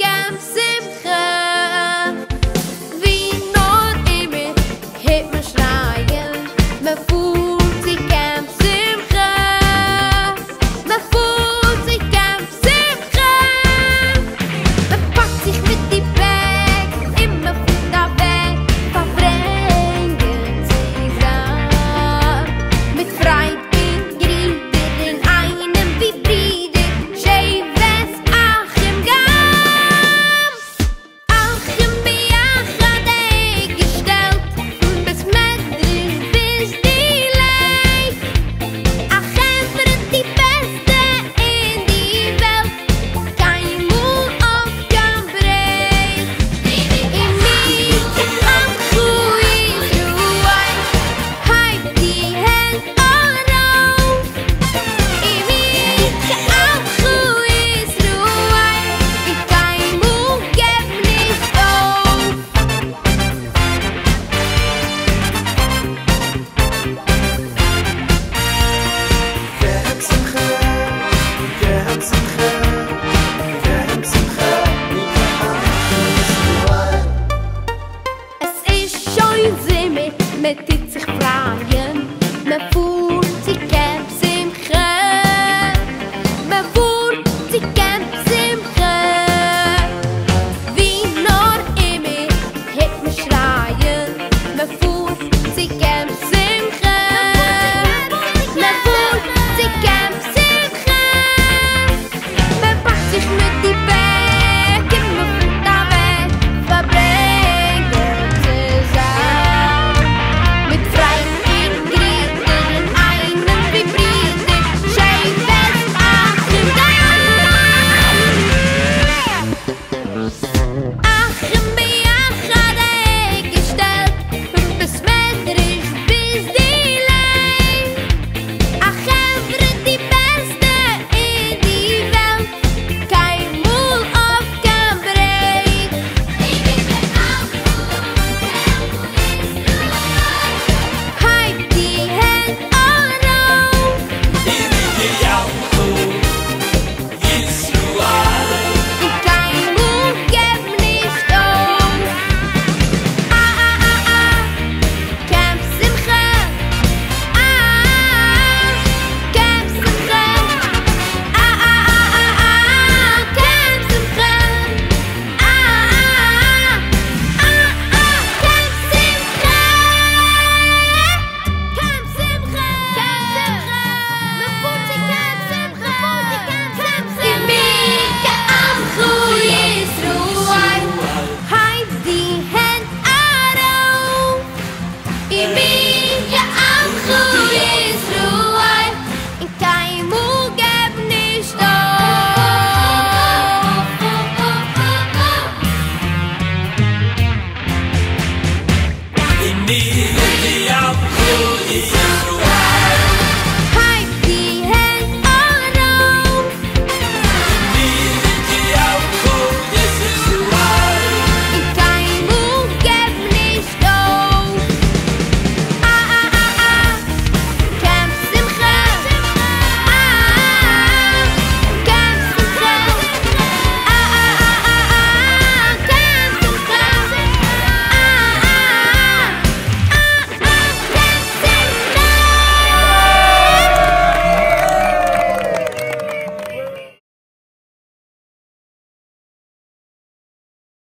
gaps